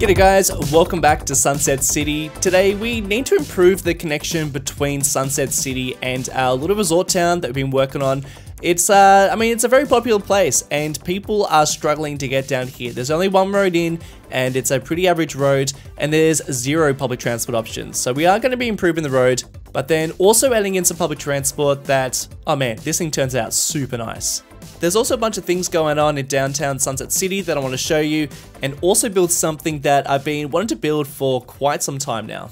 G'day guys, welcome back to Sunset City. Today we need to improve the connection between Sunset City and our little resort town that we've been working on. It's, uh, I mean, it's a very popular place and people are struggling to get down here. There's only one road in and it's a pretty average road and there's zero public transport options. So we are going to be improving the road, but then also adding in some public transport that, oh man, this thing turns out super nice. There's also a bunch of things going on in downtown Sunset City that I want to show you, and also build something that I've been wanting to build for quite some time now.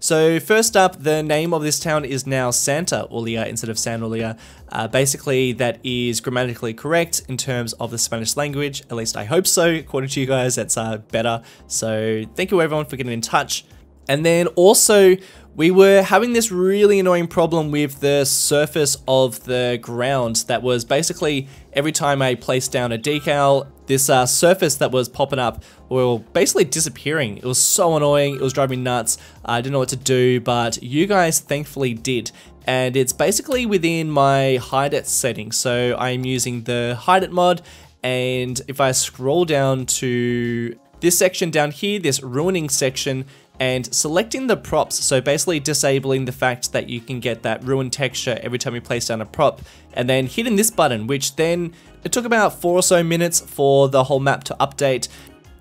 So first up, the name of this town is now Santa Julia instead of San Julia. Uh, basically, that is grammatically correct in terms of the Spanish language. At least I hope so. According to you guys, that's uh, better. So thank you everyone for getting in touch. And then also, we were having this really annoying problem with the surface of the ground that was basically every time I placed down a decal, this uh, surface that was popping up were basically disappearing. It was so annoying, it was driving me nuts, I didn't know what to do, but you guys thankfully did. And it's basically within my hide it settings. So I'm using the hide it mod, and if I scroll down to this section down here, this ruining section, and selecting the props, so basically disabling the fact that you can get that ruined texture every time you place down a prop, and then hitting this button, which then it took about four or so minutes for the whole map to update.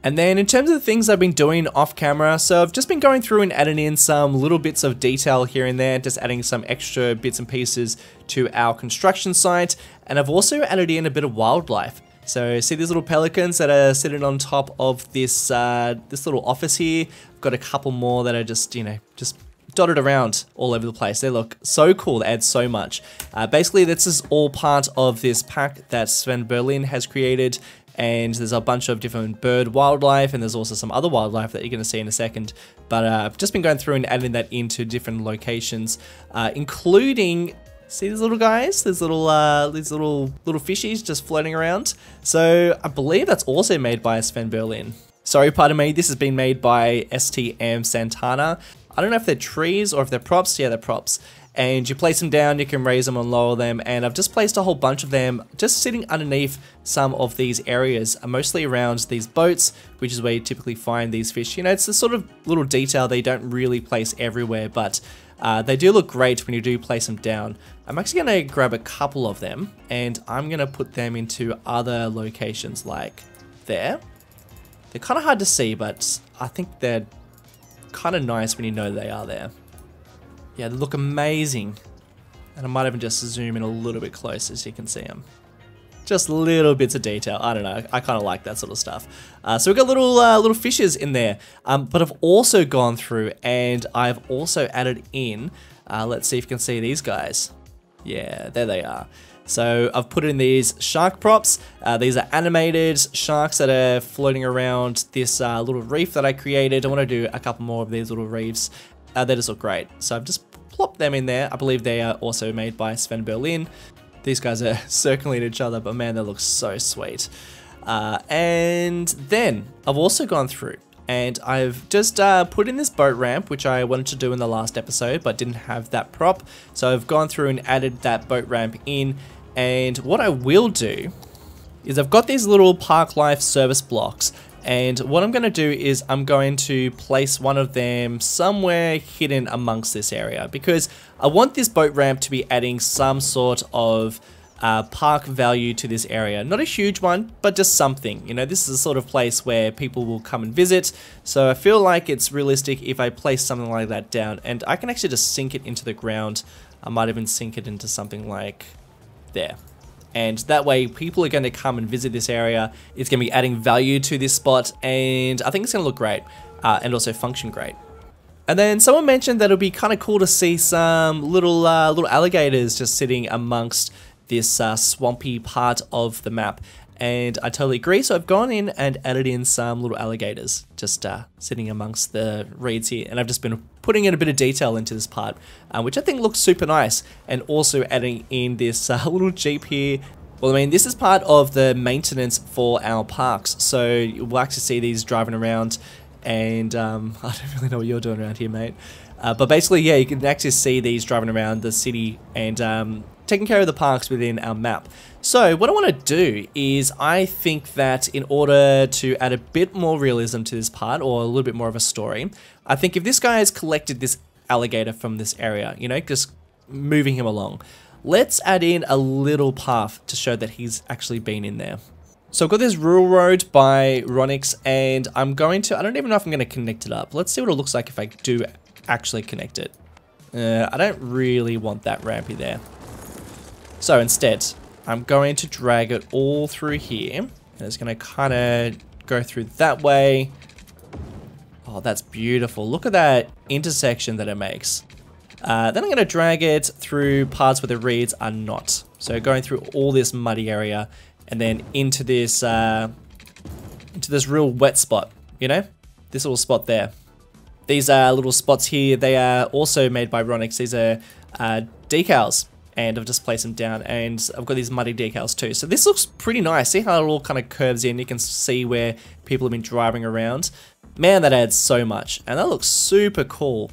And then in terms of the things I've been doing off camera, so I've just been going through and adding in some little bits of detail here and there, just adding some extra bits and pieces to our construction site, and I've also added in a bit of wildlife. So see these little pelicans that are sitting on top of this uh, this little office here. I've got a couple more that are just, you know, just dotted around all over the place. They look so cool, they add so much. Uh, basically, this is all part of this pack that Sven Berlin has created and there's a bunch of different bird wildlife and there's also some other wildlife that you're going to see in a second but uh, I've just been going through and adding that into different locations uh, including See these little guys? These little uh, these little little fishies just floating around. So I believe that's also made by Sven Berlin. Sorry, pardon me. This has been made by STM Santana. I don't know if they're trees or if they're props. Yeah, they're props. And you place them down, you can raise them and lower them. And I've just placed a whole bunch of them just sitting underneath some of these areas, uh, mostly around these boats, which is where you typically find these fish. You know, it's the sort of little detail they don't really place everywhere, but uh, they do look great when you do place them down. I'm actually going to grab a couple of them and I'm going to put them into other locations like there. They're kind of hard to see, but I think they're kind of nice when you know they are there. Yeah, they look amazing. And I might even just zoom in a little bit closer so you can see them just little bits of detail. I don't know. I kind of like that sort of stuff. Uh, so we've got little uh, little fishes in there. Um, but I've also gone through and I've also added in. Uh, let's see if you can see these guys. Yeah, there they are. So I've put in these shark props. Uh, these are animated sharks that are floating around this uh, little reef that I created. I want to do a couple more of these little reefs. Uh, they just look great. So I've just plopped them in there. I believe they are also made by Sven Berlin. These guys are circling each other, but man, they look so sweet. Uh, and then I've also gone through and I've just uh, put in this boat ramp, which I wanted to do in the last episode, but didn't have that prop. So I've gone through and added that boat ramp in. And what I will do is I've got these little park life service blocks and what I'm going to do is I'm going to place one of them somewhere hidden amongst this area because I want this boat ramp to be adding some sort of uh, park value to this area. Not a huge one, but just something. You know, this is a sort of place where people will come and visit. So I feel like it's realistic if I place something like that down and I can actually just sink it into the ground. I might even sink it into something like there and that way people are going to come and visit this area. It's going to be adding value to this spot and I think it's going to look great uh, and also function great. And then someone mentioned that it would be kind of cool to see some little uh, little alligators just sitting amongst this uh, swampy part of the map. And I totally agree. So I've gone in and added in some little alligators just uh, sitting amongst the reeds here. And I've just been putting in a bit of detail into this part, uh, which I think looks super nice. And also adding in this uh, little Jeep here. Well, I mean, this is part of the maintenance for our parks. So we'll actually see these driving around and um, I don't really know what you're doing around here, mate. Uh, but basically, yeah, you can actually see these driving around the city and um, taking care of the parks within our map. So what I want to do is I think that in order to add a bit more realism to this part or a little bit more of a story, I think if this guy has collected this alligator from this area, you know, just moving him along, let's add in a little path to show that he's actually been in there. So I've got this rural road by Ronyx and I'm going to, I don't even know if I'm going to connect it up. Let's see what it looks like if I do actually connect it. Uh, I don't really want that rampy there. So instead, I'm going to drag it all through here. And it's going to kind of go through that way. Oh, that's beautiful. Look at that intersection that it makes. Uh, then I'm going to drag it through parts where the reeds are not. So going through all this muddy area and then into this uh, into this real wet spot, you know? This little spot there. These uh, little spots here, they are also made by Ronyx. These are uh, decals and I've just placed them down and I've got these muddy decals too. So this looks pretty nice. See how it all kind of curves in? You can see where people have been driving around. Man, that adds so much and that looks super cool.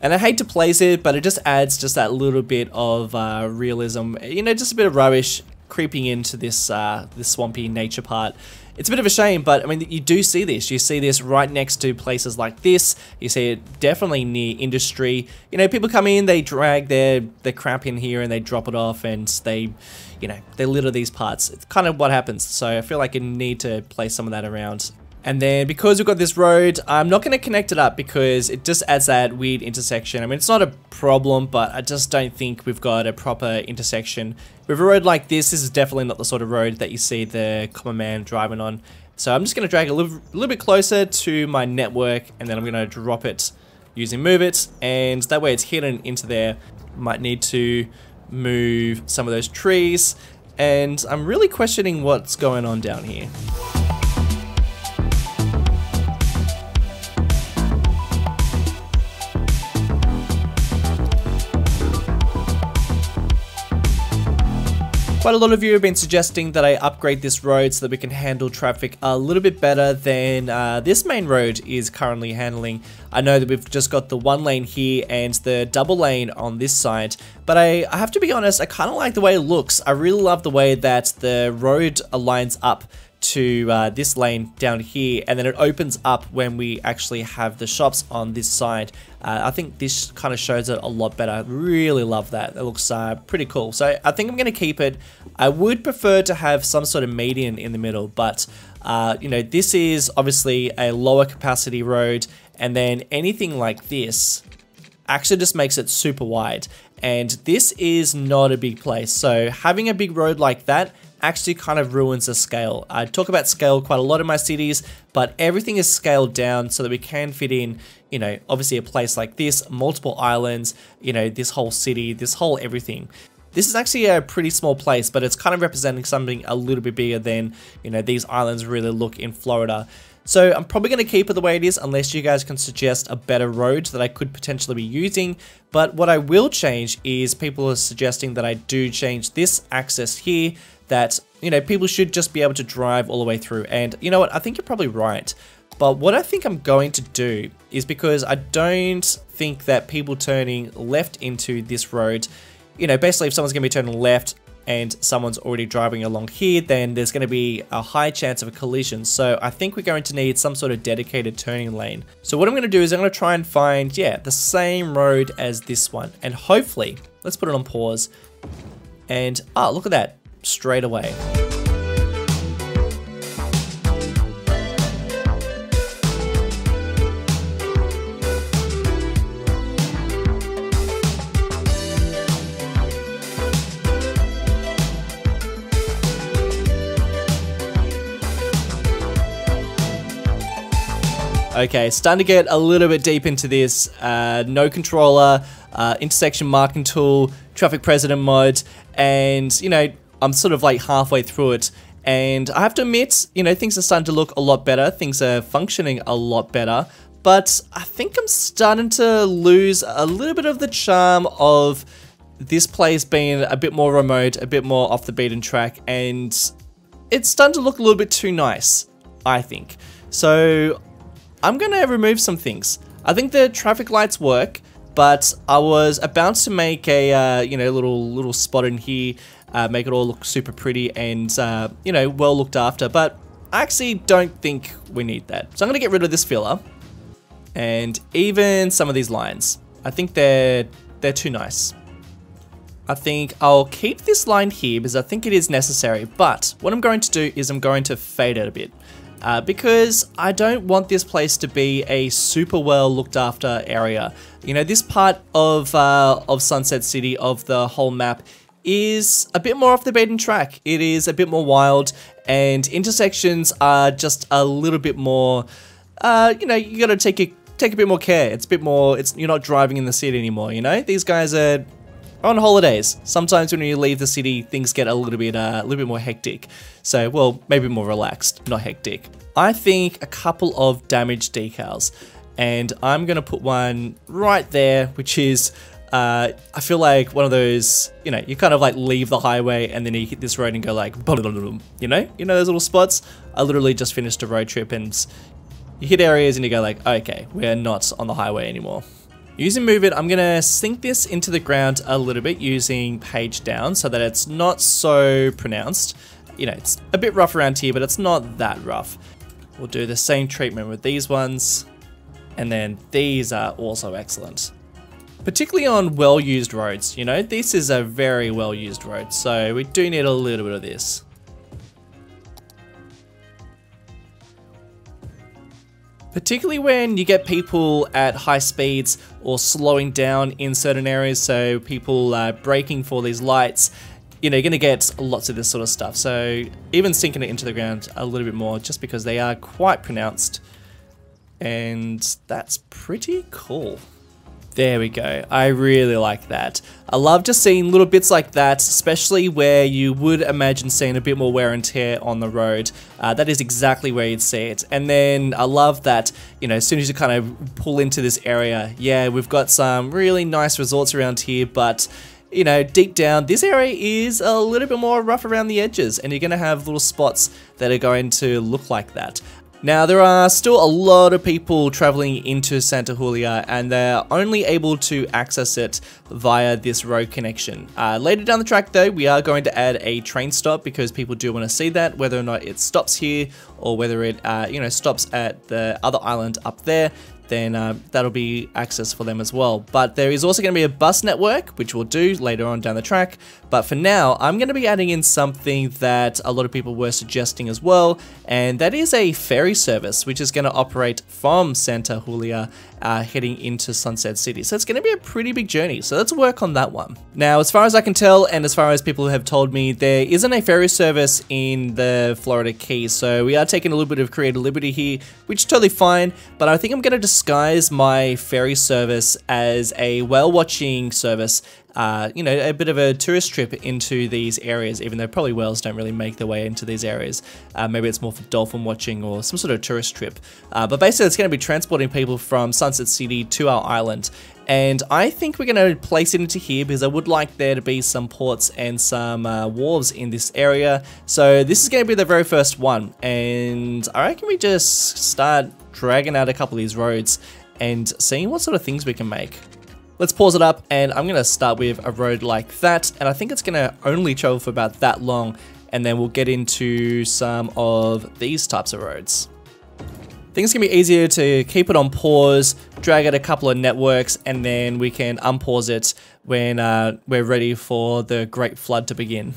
And I hate to place it, but it just adds just that little bit of uh, realism, you know, just a bit of rubbish creeping into this uh, this swampy nature part. It's a bit of a shame, but I mean, you do see this. You see this right next to places like this. You see it definitely near industry. You know, people come in, they drag their, their crap in here and they drop it off and they, you know, they litter these parts. It's kind of what happens. So I feel like you need to place some of that around. And then because we've got this road, I'm not going to connect it up because it just adds that weird intersection. I mean, it's not a problem, but I just don't think we've got a proper intersection. With a road like this, this is definitely not the sort of road that you see the common man driving on. So I'm just going to drag a little, little bit closer to my network and then I'm going to drop it using move it and that way it's hidden into there. Might need to move some of those trees and I'm really questioning what's going on down here. Quite a lot of you have been suggesting that I upgrade this road so that we can handle traffic a little bit better than uh, this main road is currently handling. I know that we've just got the one lane here and the double lane on this side, but I, I have to be honest, I kind of like the way it looks. I really love the way that the road aligns up to uh, this lane down here and then it opens up when we actually have the shops on this side. Uh, I think this kind of shows it a lot better. Really love that. It looks uh, pretty cool. So I think I'm going to keep it. I would prefer to have some sort of median in the middle, but uh, you know, this is obviously a lower capacity road and then anything like this actually just makes it super wide. And this is not a big place. So having a big road like that actually kind of ruins the scale. I talk about scale quite a lot in my cities, but everything is scaled down so that we can fit in, you know, obviously a place like this, multiple islands, you know, this whole city, this whole everything. This is actually a pretty small place, but it's kind of representing something a little bit bigger than, you know, these islands really look in Florida. So I'm probably going to keep it the way it is unless you guys can suggest a better road that I could potentially be using. But what I will change is people are suggesting that I do change this axis here that, you know, people should just be able to drive all the way through. And you know what? I think you're probably right. But what I think I'm going to do is because I don't think that people turning left into this road, you know, basically if someone's going to be turning left and someone's already driving along here, then there's going to be a high chance of a collision. So I think we're going to need some sort of dedicated turning lane. So what I'm going to do is I'm going to try and find, yeah, the same road as this one. And hopefully, let's put it on pause. And, ah, look at that straight away. Okay, starting to get a little bit deep into this. Uh, node controller, uh, intersection marking tool, traffic president mod, and you know, I'm sort of like halfway through it. And I have to admit, you know, things are starting to look a lot better. Things are functioning a lot better. But I think I'm starting to lose a little bit of the charm of this place being a bit more remote, a bit more off the beaten track, and it's starting to look a little bit too nice, I think. So I'm gonna remove some things. I think the traffic lights work, but I was about to make a uh, you know little little spot in here, uh, make it all look super pretty and uh, you know well looked after. But I actually don't think we need that, so I'm gonna get rid of this filler and even some of these lines. I think they're they're too nice. I think I'll keep this line here because I think it is necessary, but what I'm going to do is I'm going to fade it a bit. Uh, because I don't want this place to be a super well looked after area. You know, this part of, uh, of Sunset City, of the whole map, is a bit more off the beaten track. It is a bit more wild, and intersections are just a little bit more, uh, you know, you gotta take a, take a bit more care. It's a bit more, it's you're not driving in the city anymore, you know? These guys are on holidays. Sometimes when you leave the city, things get a little bit, uh, a little bit more hectic. So, well, maybe more relaxed, not hectic. I think a couple of damage decals, and I'm gonna put one right there, which is, uh, I feel like one of those, you know, you kind of like leave the highway and then you hit this road and go like, you know, you know those little spots. I literally just finished a road trip and you hit areas and you go like, okay, we're not on the highway anymore. Using Move It, I'm to sink this into the ground a little bit using Page Down so that it's not so pronounced. You know, it's a bit rough around here, but it's not that rough. We'll do the same treatment with these ones. And then these are also excellent. Particularly on well-used roads, you know, this is a very well-used road, so we do need a little bit of this. particularly when you get people at high speeds or slowing down in certain areas, so people uh, braking for these lights, you know, you're going to get lots of this sort of stuff. So even sinking it into the ground a little bit more, just because they are quite pronounced. And that's pretty cool. There we go. I really like that. I love just seeing little bits like that, especially where you would imagine seeing a bit more wear and tear on the road. Uh, that is exactly where you'd see it. And then I love that, you know, as soon as you kind of pull into this area, yeah, we've got some really nice resorts around here, but you know, deep down, this area is a little bit more rough around the edges, and you're going to have little spots that are going to look like that. Now, there are still a lot of people traveling into Santa Julia, and they're only able to access it via this road connection. Uh, later down the track, though, we are going to add a train stop because people do want to see that, whether or not it stops here or whether it, uh, you know, stops at the other island up there then uh, that'll be access for them as well. But there is also going to be a bus network, which we'll do later on down the track. But for now, I'm going to be adding in something that a lot of people were suggesting as well, and that is a ferry service, which is going to operate from Santa Julia uh, heading into Sunset City. So it's going to be a pretty big journey. So let's work on that one. Now, as far as I can tell, and as far as people have told me, there isn't a ferry service in the Florida Keys. So we are taking a little bit of creative liberty here, which is totally fine. But I think I'm going to disguise my ferry service as a whale watching service uh, you know, a bit of a tourist trip into these areas, even though probably whales don't really make their way into these areas. Uh, maybe it's more for dolphin watching or some sort of tourist trip. Uh, but basically, it's going to be transporting people from Sunset City to our island. And I think we're going to place it into here because I would like there to be some ports and some uh, wharves in this area. So this is going to be the very first one. And I reckon we just start dragging out a couple of these roads and seeing what sort of things we can make. Let's pause it up and I'm going to start with a road like that and I think it's going to only travel for about that long and then we'll get into some of these types of roads. Things to be easier to keep it on pause, drag out a couple of networks and then we can unpause it when uh, we're ready for the Great Flood to begin.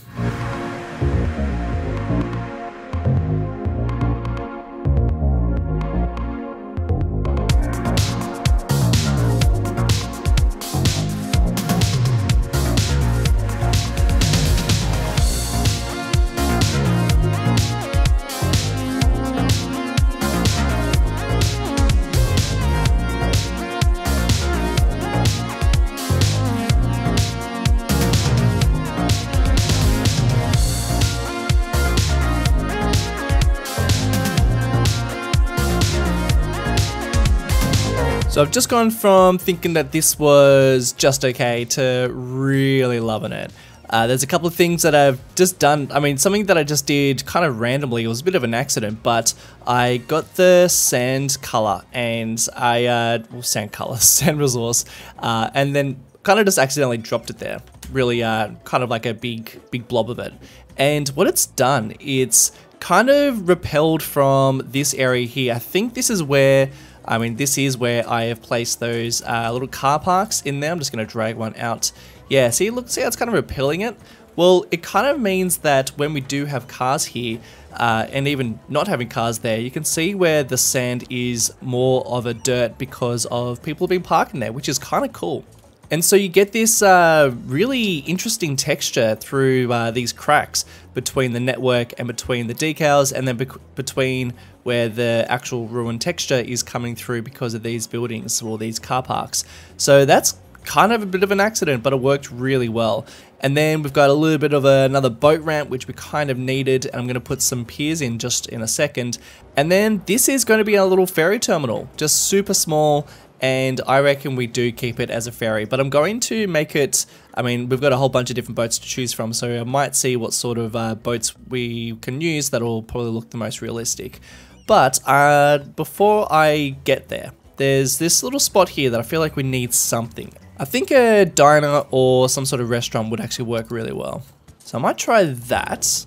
So I've just gone from thinking that this was just okay to really loving it. Uh, there's a couple of things that I've just done. I mean, something that I just did kind of randomly. It was a bit of an accident, but I got the sand color and I, uh, well, sand color, sand resource, uh, and then kind of just accidentally dropped it there. Really, uh, kind of like a big, big blob of it. And what it's done, it's kind of repelled from this area here. I think this is where I mean, this is where I have placed those uh, little car parks in there. I'm just going to drag one out. Yeah, see, look, see how it's kind of repelling it? Well, it kind of means that when we do have cars here, uh, and even not having cars there, you can see where the sand is more of a dirt because of people being parking there, which is kind of cool. And so you get this uh, really interesting texture through uh, these cracks between the network and between the decals and then be between where the actual ruined texture is coming through because of these buildings or these car parks. So that's kind of a bit of an accident, but it worked really well. And then we've got a little bit of a, another boat ramp, which we kind of needed. And I'm going to put some piers in just in a second. And then this is going to be a little ferry terminal, just super small and I reckon we do keep it as a ferry. But I'm going to make it, I mean, we've got a whole bunch of different boats to choose from, so I might see what sort of uh, boats we can use that'll probably look the most realistic. But uh, before I get there, there's this little spot here that I feel like we need something. I think a diner or some sort of restaurant would actually work really well. So I might try that,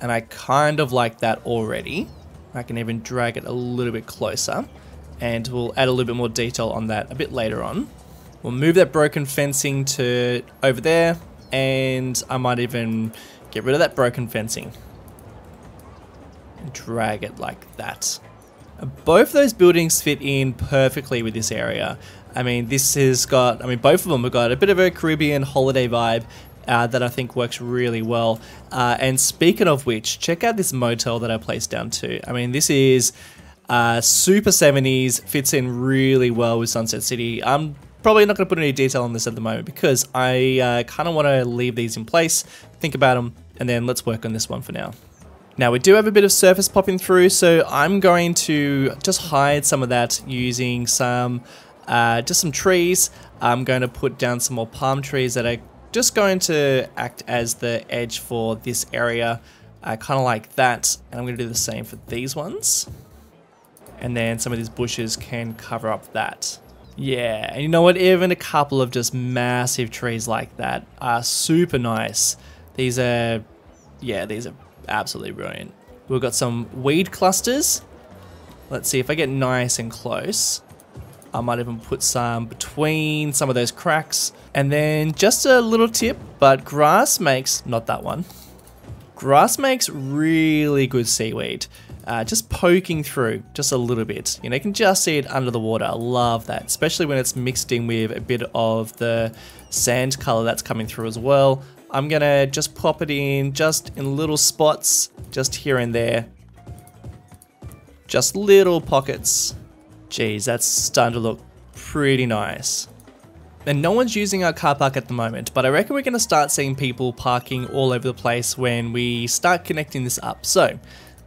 and I kind of like that already. I can even drag it a little bit closer and we'll add a little bit more detail on that a bit later on. We'll move that broken fencing to over there, and I might even get rid of that broken fencing. And drag it like that. Both those buildings fit in perfectly with this area. I mean, this has got, I mean, both of them have got a bit of a Caribbean holiday vibe uh, that I think works really well. Uh, and speaking of which, check out this motel that I placed down too. I mean, this is uh, super 70s, fits in really well with Sunset City. I'm probably not going to put any detail on this at the moment because I uh, kind of want to leave these in place, think about them, and then let's work on this one for now. Now we do have a bit of surface popping through, so I'm going to just hide some of that using some, uh, just some trees. I'm going to put down some more palm trees that are just going to act as the edge for this area, uh, kind of like that. And I'm going to do the same for these ones and then some of these bushes can cover up that. Yeah, and you know what, even a couple of just massive trees like that are super nice. These are, yeah, these are absolutely brilliant. We've got some weed clusters. Let's see if I get nice and close. I might even put some between some of those cracks. And then just a little tip, but grass makes, not that one. Grass makes really good seaweed uh, just poking through just a little bit. You know, you can just see it under the water. I love that, especially when it's mixed in with a bit of the sand color that's coming through as well. I'm gonna just pop it in just in little spots, just here and there. Just little pockets. Geez, that's starting to look pretty nice. And no one's using our car park at the moment, but I reckon we're to start seeing people parking all over the place when we start connecting this up. So,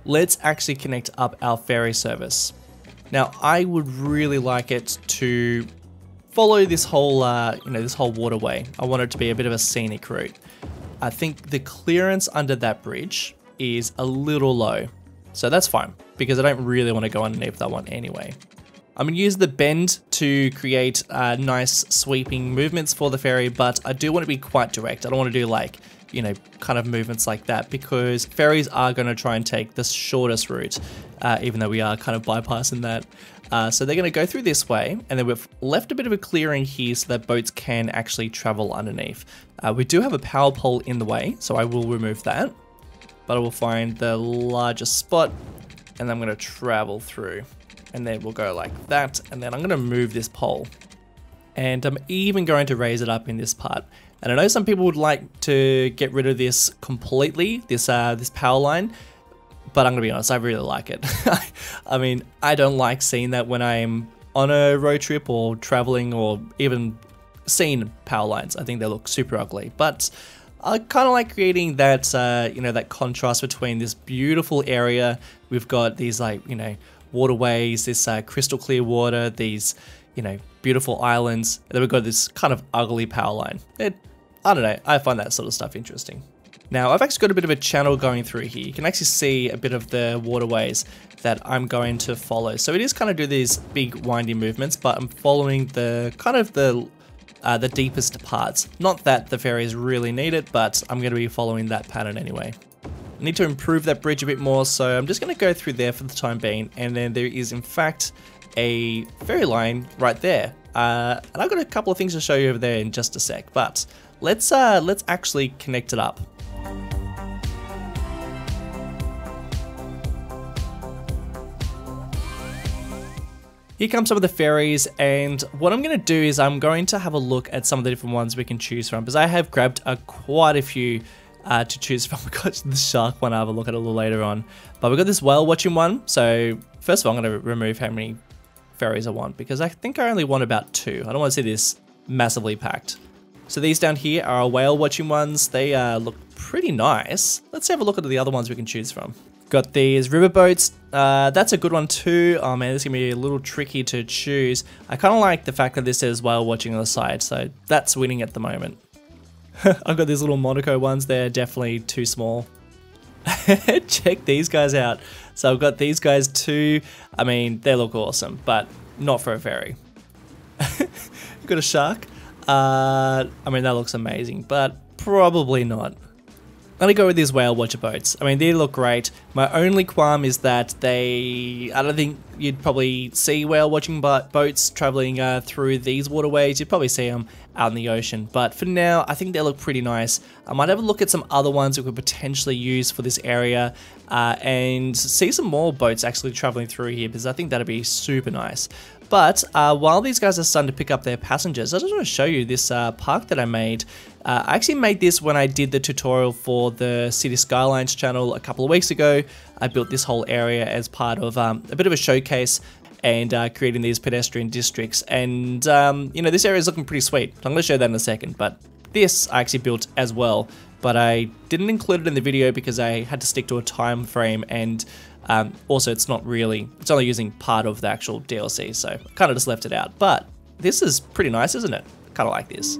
let's actually connect up our ferry service. Now, I would really like it to follow this whole, uh, you know, this whole waterway. I want it to be a bit of a scenic route. I think the clearance under that bridge is a little low. So that's fine, because I don't really want to go underneath that one anyway. I'm going to use the bend to create uh, nice sweeping movements for the ferry, but I do want to be quite direct. I don't want to do like you know, kind of movements like that because ferries are going to try and take the shortest route, uh, even though we are kind of bypassing that. Uh, so they're going to go through this way, and then we've left a bit of a clearing here so that boats can actually travel underneath. Uh, we do have a power pole in the way, so I will remove that. But I will find the largest spot, and I'm going to travel through. And then we'll go like that, and then I'm going to move this pole. And I'm even going to raise it up in this part. And I know some people would like to get rid of this completely, this uh, this power line, but I'm gonna be honest, I really like it. I mean, I don't like seeing that when I'm on a road trip or traveling or even seeing power lines. I think they look super ugly, but I kind of like creating that, uh, you know, that contrast between this beautiful area. We've got these like, you know, waterways, this uh, crystal clear water, these, you know, beautiful islands. And then we've got this kind of ugly power line. It I don't know, I find that sort of stuff interesting. Now, I've actually got a bit of a channel going through here. You can actually see a bit of the waterways that I'm going to follow. So it is kind of do these big windy movements, but I'm following the kind of the uh, the deepest parts. Not that the ferries really need it, but I'm going to be following that pattern anyway. I need to improve that bridge a bit more, so I'm just going to go through there for the time being, and then there is in fact a ferry line right there. Uh, and I've got a couple of things to show you over there in just a sec, but let's uh, let's actually connect it up. Here come some of the ferries, and what I'm going to do is I'm going to have a look at some of the different ones we can choose from, because I have grabbed a, quite a few uh, to choose from. We got the shark one, I'll have a look at a little later on. But we've got this whale watching one, so first of all, I'm going to remove how many ferries I want, because I think I only want about two. I don't want to see this massively packed. So these down here are whale watching ones. They uh, look pretty nice. Let's have a look at the other ones we can choose from. Got these riverboats. Uh, that's a good one too. Oh man, this is gonna be a little tricky to choose. I kind of like the fact that this says whale watching on the side, so that's winning at the moment. I've got these little Monaco ones. They're definitely too small. Check these guys out. So I've got these guys too. I mean, they look awesome, but not for a ferry. got a shark. Uh, I mean, that looks amazing, but probably not. I'm gonna go with these whale watcher boats. I mean, they look great. My only qualm is that they, I don't think you'd probably see whale watching boats traveling uh, through these waterways. You'd probably see them out in the ocean. But for now, I think they look pretty nice. I might have a look at some other ones we could potentially use for this area uh, and see some more boats actually traveling through here because I think that'd be super nice. But uh, while these guys are starting to pick up their passengers, I just want to show you this uh, park that I made. Uh, I actually made this when I did the tutorial for the Cities Skylines channel a couple of weeks ago. I built this whole area as part of um, a bit of a showcase and uh, creating these pedestrian districts. And, um, you know, this area is looking pretty sweet. I'm going to show that in a second, but this I actually built as well. But I didn't include it in the video because I had to stick to a time frame and um, also, it's not really, it's only using part of the actual DLC, so kind of just left it out. But this is pretty nice, isn't it? Kind of like this.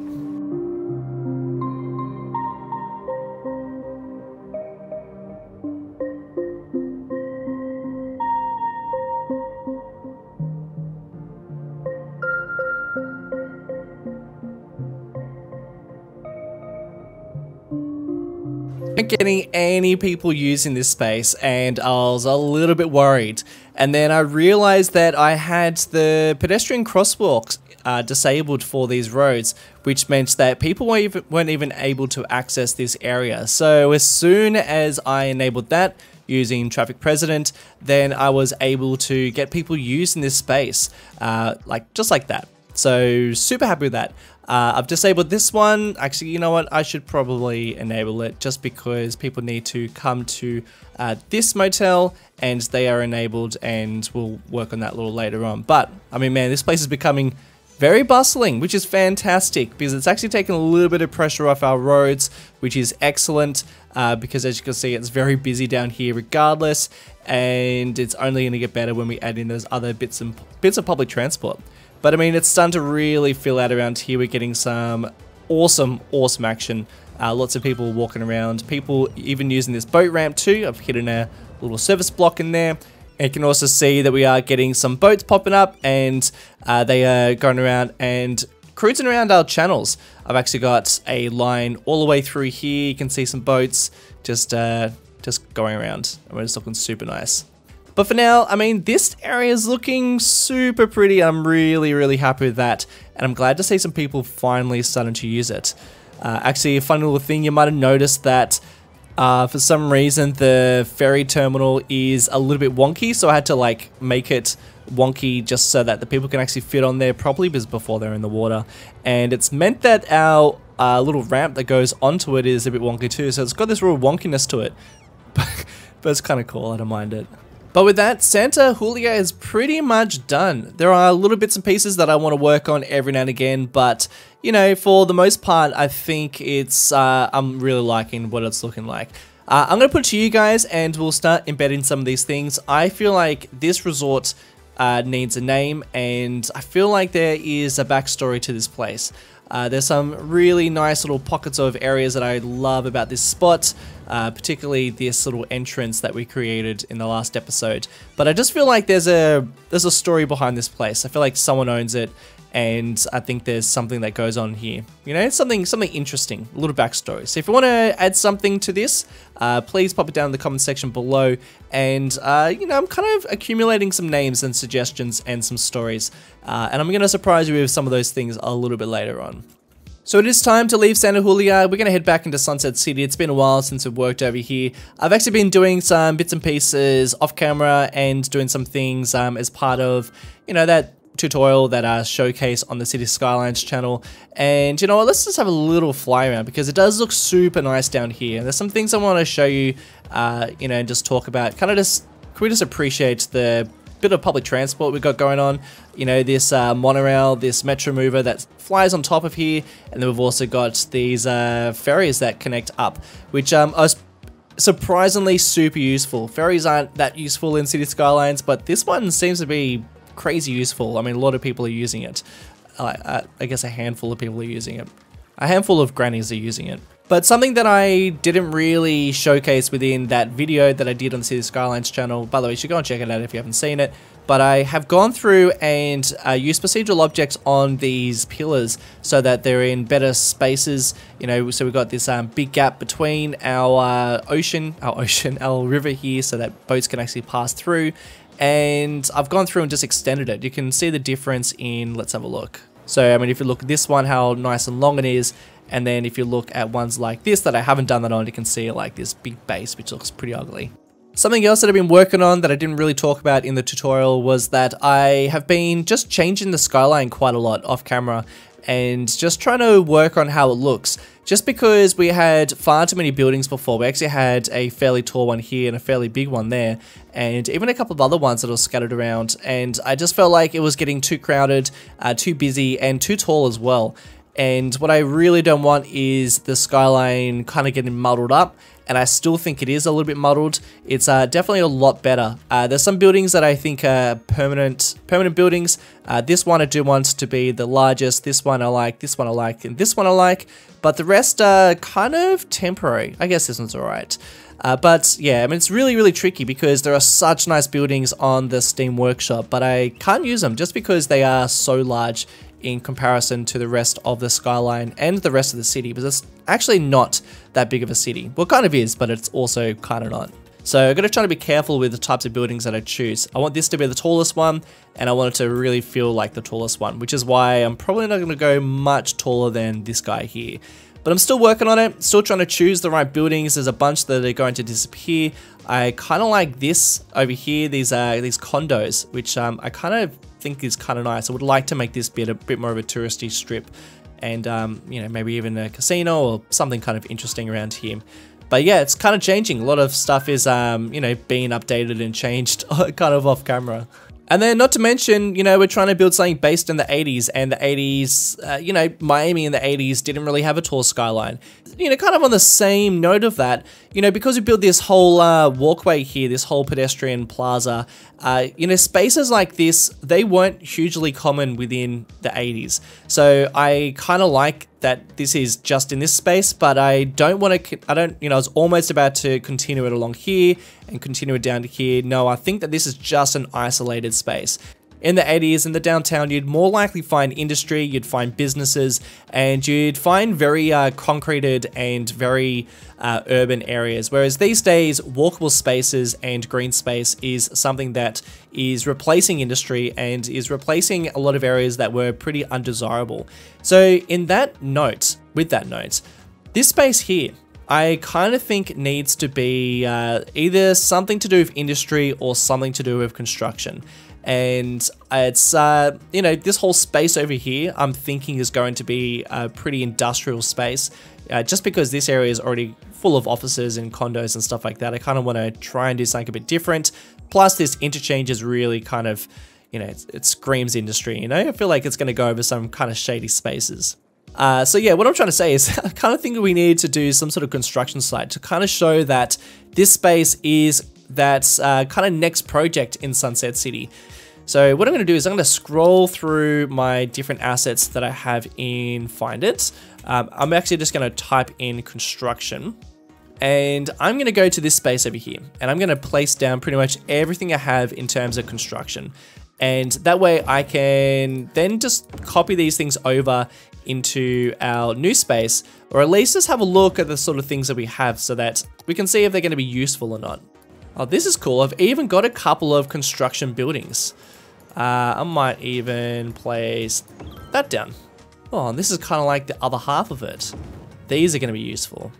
getting any people using this space and I was a little bit worried. And then I realized that I had the pedestrian crosswalks uh, disabled for these roads, which meant that people weren't even, weren't even able to access this area. So as soon as I enabled that, using Traffic President, then I was able to get people using this space, uh, like just like that. So super happy with that. Uh, I've disabled this one. Actually, you know what? I should probably enable it just because people need to come to uh, this motel and they are enabled and we'll work on that a little later on. But, I mean, man, this place is becoming very bustling, which is fantastic because it's actually taken a little bit of pressure off our roads, which is excellent uh, because as you can see, it's very busy down here regardless and it's only going to get better when we add in those other bits and bits of public transport. But I mean, it's starting to really fill out around here. We're getting some awesome, awesome action. Uh, lots of people walking around. People even using this boat ramp too. I've hidden a little service block in there. And you can also see that we are getting some boats popping up and uh, they are going around and cruising around our channels. I've actually got a line all the way through here. You can see some boats just uh, just going around. And it's looking super nice. But for now, I mean, this area is looking super pretty. I'm really, really happy with that. And I'm glad to see some people finally starting to use it. Uh, actually, a fun little thing, you might have noticed that uh, for some reason the ferry terminal is a little bit wonky. So I had to like make it wonky just so that the people can actually fit on there properly because before they're in the water. And it's meant that our uh, little ramp that goes onto it is a bit wonky too. So it's got this real wonkiness to it. but it's kind of cool, I don't mind it. But with that, Santa Julia is pretty much done. There are little bits and pieces that I want to work on every now and again, but you know, for the most part, I think it's, uh, I'm really liking what it's looking like. Uh, I'm going to put it to you guys and we'll start embedding some of these things. I feel like this resort uh, needs a name, and I feel like there is a backstory to this place. Uh, there's some really nice little pockets of areas that I love about this spot, uh, particularly this little entrance that we created in the last episode. But I just feel like there's a there's a story behind this place. I feel like someone owns it, and I think there's something that goes on here. You know, something something interesting, a little backstory. So if you want to add something to this, uh, please pop it down in the comment section below. And uh, you know, I'm kind of accumulating some names and suggestions and some stories, uh, and I'm to surprise you with some of those things a little bit later on. So it is time to leave Santa Julia. We're going to head back into Sunset City. It's been a while since we've worked over here. I've actually been doing some bits and pieces off camera and doing some things um, as part of, you know, that tutorial that I showcase on the Cities Skylines channel. And you know what, let's just have a little fly around because it does look super nice down here. And there's some things I want to show you, uh, you know, and just talk about. Kind of just, can we just appreciate the bit of public transport we've got going on. You know, this uh, monorail, this metro mover that flies on top of here. And then we've also got these uh, ferries that connect up, which um, are surprisingly super useful. Ferries aren't that useful in Cities Skylines, but this one seems to be crazy useful. I mean, a lot of people are using it. Uh, I guess a handful of people are using it. A handful of grannies are using it. But something that I didn't really showcase within that video that I did on the Cities Skylines channel, by the way, you should go and check it out if you haven't seen it, but I have gone through and uh, used procedural objects on these pillars so that they're in better spaces, you know, so we've got this um, big gap between our uh, ocean, our ocean, our river here so that boats can actually pass through, and I've gone through and just extended it. You can see the difference in, let's have a look. So, I mean, if you look at this one, how nice and long it is, and then if you look at ones like this that I haven't done that on, you can see like this big base, which looks pretty ugly. Something else that I've been working on that I didn't really talk about in the tutorial was that I have been just changing the skyline quite a lot off camera and just trying to work on how it looks. Just because we had far too many buildings before, we actually had a fairly tall one here and a fairly big one there, and even a couple of other ones that were scattered around, and I just felt like it was getting too crowded, uh, too busy, and too tall as well. And what I really don't want is the skyline kind of getting muddled up and I still think it is a little bit muddled. It's uh, definitely a lot better. Uh, there's some buildings that I think are permanent permanent buildings. Uh, this one I do want to be the largest. This one I like. This one I like. And this one I like. But the rest are kind of temporary. I guess this one's alright. Uh, but yeah, I mean, it's really, really tricky because there are such nice buildings on the Steam Workshop, but I can't use them just because they are so large in comparison to the rest of the skyline and the rest of the city, because it's actually not that big of a city. Well, kind of is, but it's also kind of not. So I'm going to try to be careful with the types of buildings that I choose. I want this to be the tallest one, and I want it to really feel like the tallest one, which is why I'm probably not going to go much taller than this guy here. But I'm still working on it, still trying to choose the right buildings. There's a bunch that are going to disappear. I kind of like this over here, these uh, these condos, which um, I kind of think is kind of nice. I would like to make this bit a bit more of a touristy strip and, um, you know, maybe even a casino or something kind of interesting around here. But yeah, it's kind of changing. A lot of stuff is, um, you know, being updated and changed kind of off camera. And then, not to mention, you know, we're trying to build something based in the 80s, and the 80s, uh, you know, Miami in the 80s didn't really have a tall skyline. You know, kind of on the same note of that, you know, because we built this whole uh, walkway here, this whole pedestrian plaza, uh, you know, spaces like this, they weren't hugely common within the 80s. So I kind of like that this is just in this space, but I don't want to, I don't, you know, I was almost about to continue it along here and continue it down to here. No, I think that this is just an isolated space. In the 80s, in the downtown, you'd more likely find industry, you'd find businesses, and you'd find very uh, concreted and very uh, urban areas. Whereas these days, walkable spaces and green space is something that is replacing industry and is replacing a lot of areas that were pretty undesirable. So, in that note, with that note, this space here, I kind of think needs to be uh, either something to do with industry or something to do with construction and it's uh, you know this whole space over here I'm thinking is going to be a pretty industrial space uh, just because this area is already full of offices and condos and stuff like that. I kind of want to try and do something a bit different. Plus this interchange is really kind of you know it, screams industry you know? I feel like it's going to go over some kind of shady spaces. Uh, so yeah, what I'm trying to say is I kind of think we need to do some sort of construction site to kind of show that this space is that uh, kind of next project in Sunset City. So what I'm going to do is I'm going to scroll through my different assets that I have in Find It. Um, I'm actually just going to type in construction and I'm going to go to this space over here and I'm going to place down pretty much everything I have in terms of construction. And that way I can then just copy these things over into our new space, or at least just have a look at the sort of things that we have so that we can see if they're going to be useful or not. Oh, this is cool. I've even got a couple of construction buildings. Uh, I might even place that down. Oh, and this is kind of like the other half of it. These are going to be useful.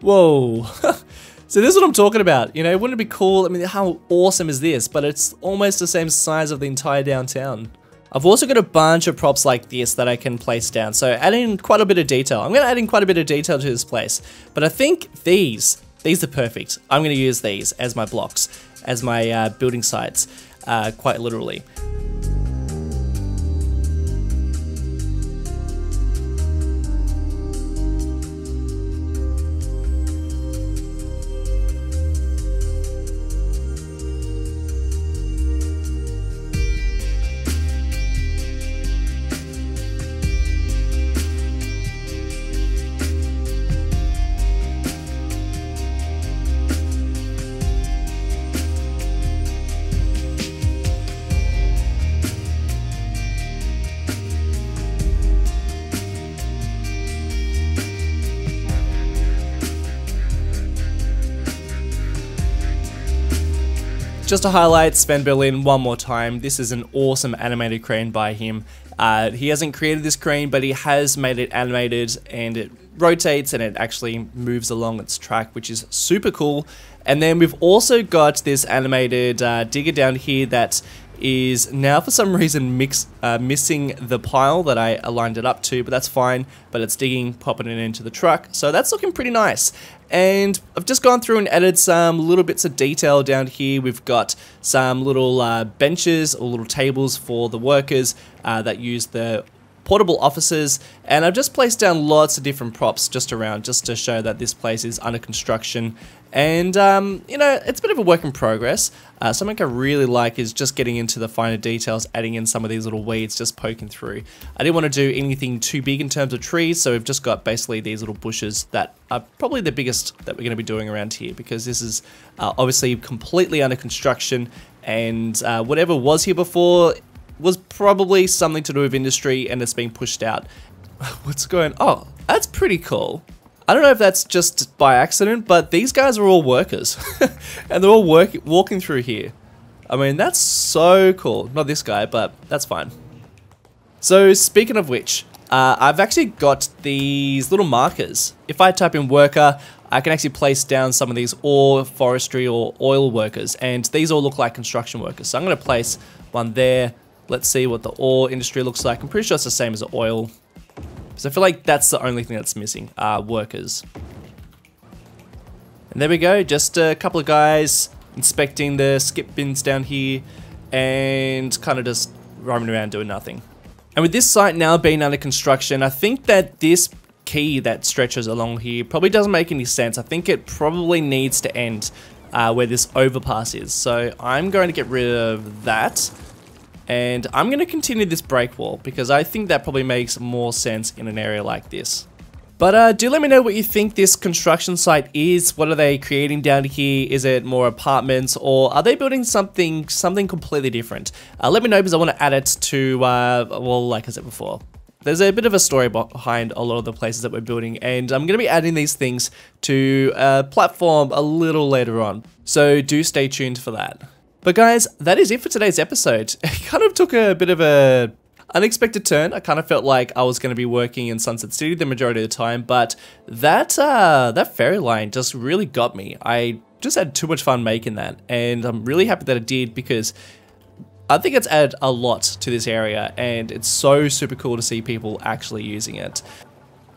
Whoa. so this is what I'm talking about. You know, wouldn't it be cool? I mean, how awesome is this? But it's almost the same size of the entire downtown. I've also got a bunch of props like this that I can place down. So adding quite a bit of detail. I'm going to add in quite a bit of detail to this place. But I think these, these are perfect. I'm going to use these as my blocks, as my uh, building sites, uh, quite literally. Just to highlight Sven Berlin one more time, this is an awesome animated crane by him. Uh, he hasn't created this crane, but he has made it animated and it rotates and it actually moves along its track, which is super cool. And then we've also got this animated uh, digger down here that is now for some reason mix, uh, missing the pile that I aligned it up to, but that's fine. But it's digging, popping it into the truck. So that's looking pretty nice. And I've just gone through and added some little bits of detail down here. We've got some little uh, benches or little tables for the workers uh, that use the portable offices, and I've just placed down lots of different props just around just to show that this place is under construction. And, um, you know, it's a bit of a work in progress. Uh, something I really like is just getting into the finer details, adding in some of these little weeds, just poking through. I didn't want to do anything too big in terms of trees, so we've just got basically these little bushes that are probably the biggest that we're going to be doing around here because this is uh, obviously completely under construction and uh, whatever was here before was probably something to do with industry and it's being pushed out. What's going Oh, that's pretty cool. I don't know if that's just by accident, but these guys are all workers. and they're all work walking through here. I mean, that's so cool. Not this guy, but that's fine. So speaking of which, uh, I've actually got these little markers. If I type in worker, I can actually place down some of these ore, forestry, or oil workers. And these all look like construction workers. So I'm going to place one there, Let's see what the ore industry looks like. I'm pretty sure it's the same as the oil. So I feel like that's the only thing that's missing, uh, workers. And there we go, just a couple of guys inspecting the skip bins down here and kind of just roaming around doing nothing. And with this site now being under construction, I think that this quay that stretches along here probably doesn't make any sense. I think it probably needs to end uh, where this overpass is. So I'm going to get rid of that. And I'm going to continue this break wall because I think that probably makes more sense in an area like this. But uh, do let me know what you think this construction site is. What are they creating down here? Is it more apartments or are they building something something completely different? Uh, let me know because I want to add it to, uh, well, like I said before. There's a bit of a story behind a lot of the places that we're building and I'm going to be adding these things to a platform a little later on. So do stay tuned for that. But guys, that is it for today's episode. It kind of took a bit of a unexpected turn. I kind of felt like I was going to be working in Sunset City the majority of the time, but that uh, that ferry line just really got me. I just had too much fun making that, and I'm really happy that it did because I think it's added a lot to this area, and it's so super cool to see people actually using it.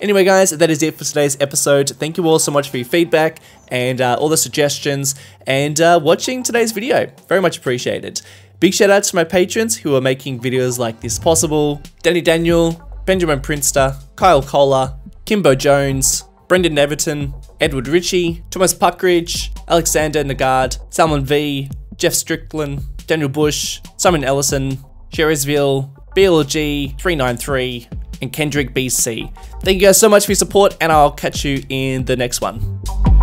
Anyway, guys, that is it for today's episode. Thank you all so much for your feedback and uh, all the suggestions and uh, watching today's video. Very much appreciated. Big shout outs to my patrons who are making videos like this possible. Danny Daniel, Benjamin Prinster, Kyle Kohler, Kimbo Jones, Brendan Neverton, Edward Ritchie, Thomas Puckridge, Alexander Nagard, Salmon V, Jeff Strickland, Daniel Bush, Simon Ellison, Sherrisville, BLG393, and Kendrick BC. Thank you guys so much for your support, and I'll catch you in the next one.